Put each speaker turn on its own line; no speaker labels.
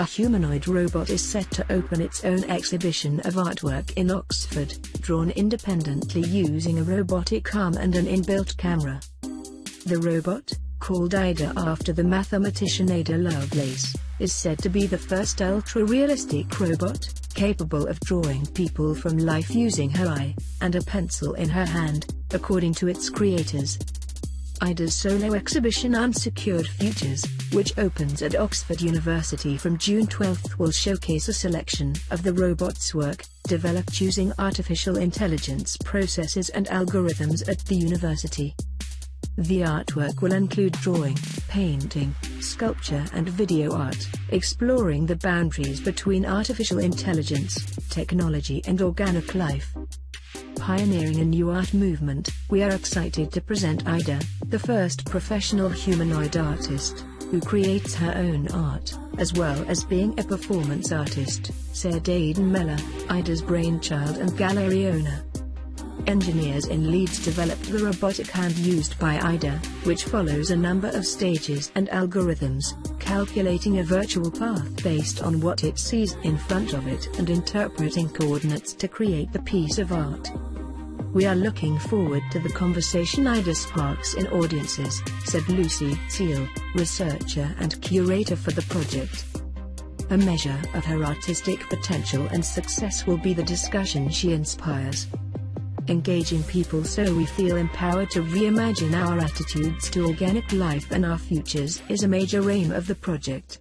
a humanoid robot is set to open its own exhibition of artwork in Oxford, drawn independently using a robotic arm and an inbuilt camera. The robot, called Ai-Da after the mathematician Ada Lovelace, is said to be the first ultra-realistic robot, capable of drawing people from life using her eye, and a pencil in her hand, according to its creators. Ai-Da's solo exhibition Unsecured Futures, which opens at Oxford University from June 12 will showcase a selection of the robot's work, developed using artificial intelligence processes and algorithms at the university. The artwork will include drawing, painting, sculpture and video art, exploring the boundaries between artificial intelligence, technology and organic life. Pioneering a new art movement, we are excited to present Ai-Da, the first professional humanoid artist, who creates her own art, as well as being a performance artist, said Aidan Meller, Ai-Da's brainchild and gallery owner. Engineers in Leeds developed the robotic hand used by Ai-Da, which follows a number of stages and algorithms, calculating a virtual path based on what it sees in front of it and interpreting coordinates to create the piece of art. We are looking forward to the conversation Ai-Da sparks in audiences, said Lucy Seal, researcher and curator for the project. A measure of her artistic potential and success will be the discussion she inspires engaging people so we feel empowered to reimagine our attitudes to organic life and our futures is a major aim of the project.